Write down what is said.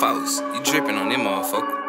You dripping on them motherfucker.